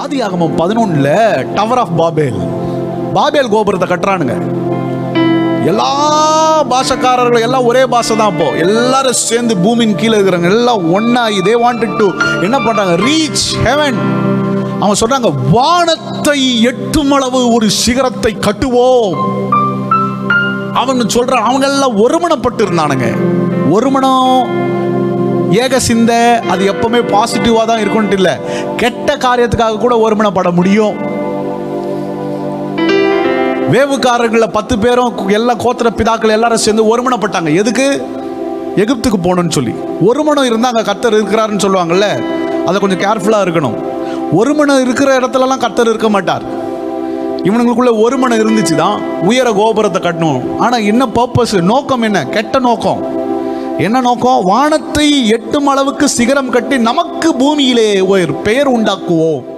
ஆதி ஆகமம் பதினொன்னுல tower of Babel Babel கோபுரத்தை கட்டுறானுங்க. எல்லா பாஷக்காரர்களும் எல்லாம் ஒரே பாஷை தான் இப்போ. எல்லாரும் சேர்ந்து பூமியின் கீழே இருக்கிறவங்க எல்லாம் ஒன்னாகி தே வாண்டட் டு என்ன பண்றாங்க? ரீச் ஹெவன் அவன் சொல்றாங்க வானத்தை எட்டும் அளவு ஒரு சிகரத்தை கட்டுவோம். அவன் சொல்றான் அவங்க எல்லாம் ஒருமனப்பட்டு இருந்தானுங்க. ஒருமனம் ஏக சிந்தை அது எப்பவுமே பாசிட்டிவா தான் இருக்கும்ட்டு இல்லை. கெட்ட காரியத்துக்காக கூட ஒருமனப்பட முடியும். வேவுக்காரர்களில் பத்து பேரும் எல்லா கோத்திர பிதாக்கள் எல்லாரும் சேர்ந்து ஒருமனப்பட்டாங்க. எதுக்கு? எகிப்துக்கு போகணும்னு சொல்லி. ஒருமனம் இருந்தாங்க கத்தர் இருக்கிறாருன்னு சொல்லுவாங்கல்ல. அதை கொஞ்சம் கேர்ஃபுல்லாக இருக்கணும். ஒருமனம் இருக்கிற இடத்துலலாம் கத்தர் இருக்க மாட்டார். இவனுங்களுக்குள்ள ஒருமனம் இருந்துச்சு தான் உயர கோபுரத்தை கட்டணும். ஆனால் என்ன பர்பஸ் நோக்கம் என்ன? கெட்ட நோக்கம். என்ன நோக்கம்? வானத்தை எட்டும் அளவுக்கு சிகரம் கட்டி நமக்கு பூமியிலே ஒரு பெயர் உண்டாக்குவோம்.